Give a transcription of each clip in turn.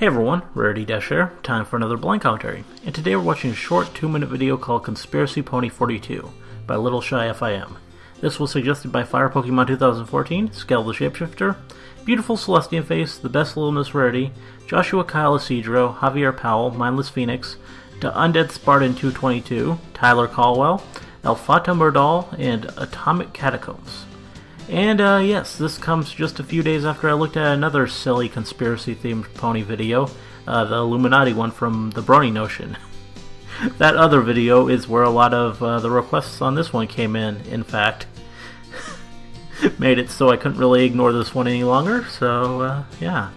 Hey everyone, Rarity Dash here, time for another blind commentary. And today we're watching a short 2 minute video called Conspiracy Pony 42 by Little Shy FIM. This was suggested by Fire Pokemon 2014, Scale the Shapeshifter, Beautiful Celestian Face, The Best Little Miss Rarity, Joshua Kyle Isidro, Javier Powell, Mindless Phoenix, The Undead Spartan 222, Tyler Caldwell, Elfata Murdal, and Atomic Catacombs. And uh, yes, this comes just a few days after I looked at another silly conspiracy themed pony video, uh, the Illuminati one from the Brony Notion. that other video is where a lot of uh, the requests on this one came in, in fact. Made it so I couldn't really ignore this one any longer, so uh, yeah.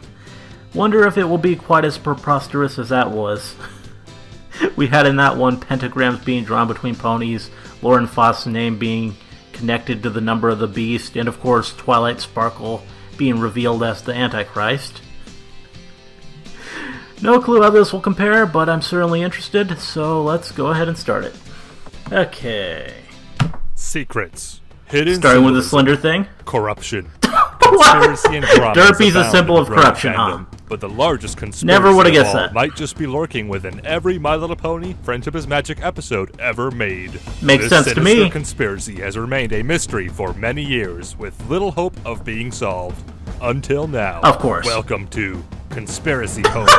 Wonder if it will be quite as preposterous as that was. we had in that one pentagrams being drawn between ponies, Lauren Faust's name being connected to the number of the beast, and of course Twilight Sparkle being revealed as the Antichrist. No clue how this will compare, but I'm certainly interested, so let's go ahead and start it. Okay. Secrets. Hidden Starting with the slender thing. corruption. Conspiracy and. Derpy's a symbol of corruption, huh? But the largest conspiracy Never would've of guessed all that. might just be lurking within every My Little Pony Friendship is Magic episode ever made. Makes this sense to me. conspiracy has remained a mystery for many years, with little hope of being solved. Until now. Of course. Welcome to Conspiracy Pony.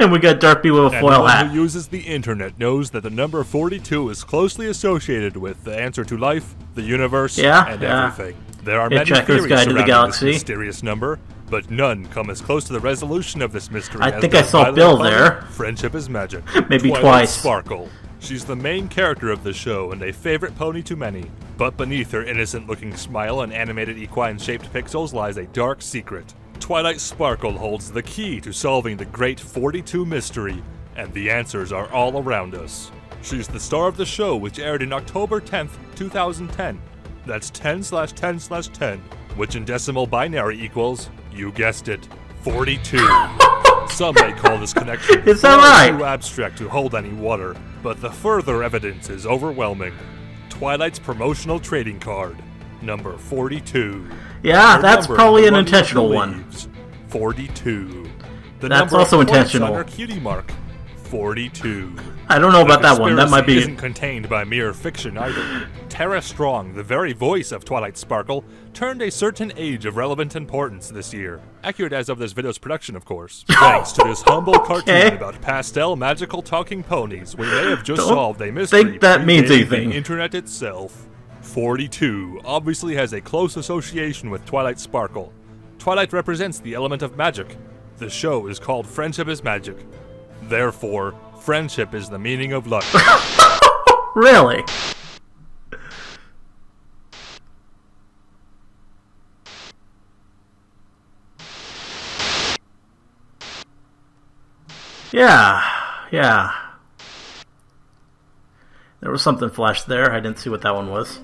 and we got Derpy with a foil Anyone hat. who uses the internet knows that the number 42 is closely associated with the answer to life, the universe, Yeah, and yeah. everything. There are many Hitchhiker's theories Guide to the surrounding Galaxy. this mysterious number, but none come as close to the resolution of this mystery. I as think I saw Bill there. Friendship is magic. Maybe Twilight twice. Sparkle. She's the main character of the show and a favorite pony to many. But beneath her innocent-looking smile and animated equine-shaped pixels lies a dark secret. Twilight Sparkle holds the key to solving the Great 42 mystery, and the answers are all around us. She's the star of the show, which aired in October 10th, 2010. That's 10 slash 10 slash 10, which in decimal binary equals, you guessed it, 42. Some may call this connection Is that far right? too abstract to hold any water, but the further evidence is overwhelming. Twilight's promotional trading card, number 42. Yeah, Her that's probably an intentional one. 42. The That's also intentional. On her cutie mark, 42. I don't know about that one. That might be. isn't contained by mere fiction either. Tara Strong, the very voice of Twilight Sparkle, turned a certain age of relevant importance this year. Accurate as of this video's production, of course. Thanks to this humble cartoon about pastel magical talking ponies, we may have just Don't solved a mystery. think that means anything. The internet itself. 42 obviously has a close association with Twilight Sparkle. Twilight represents the element of magic. The show is called Friendship is Magic. Therefore, friendship is the meaning of life. Really? Yeah, yeah. There was something flashed there. I didn't see what that one was.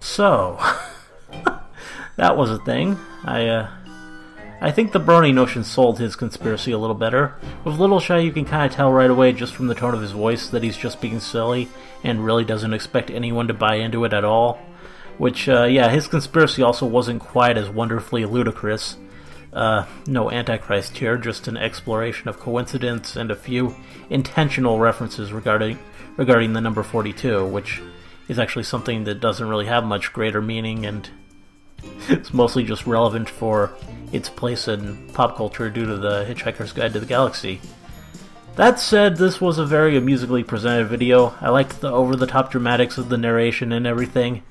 So, that was a thing. I, uh, I think the Brony notion sold his conspiracy a little better. With Little Shy, you can kind of tell right away just from the tone of his voice that he's just being silly and really doesn't expect anyone to buy into it at all. Which, uh, yeah, his conspiracy also wasn't quite as wonderfully ludicrous. Uh, no Antichrist here, just an exploration of coincidence and a few intentional references regarding regarding the number 42, which is actually something that doesn't really have much greater meaning and it's mostly just relevant for its place in pop culture due to the Hitchhiker's Guide to the Galaxy. That said, this was a very amusingly presented video. I liked the over the top dramatics of the narration and everything.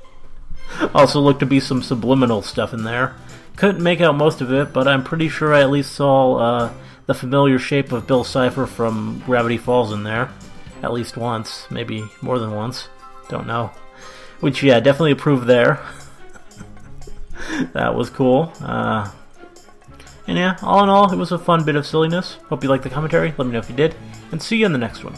Also looked to be some subliminal stuff in there. Couldn't make out most of it, but I'm pretty sure I at least saw uh, the familiar shape of Bill Cipher from Gravity Falls in there. At least once, maybe more than once. Don't know. Which, yeah, definitely approved there. that was cool. Uh, and yeah, all in all, it was a fun bit of silliness. Hope you liked the commentary. Let me know if you did. And see you in the next one.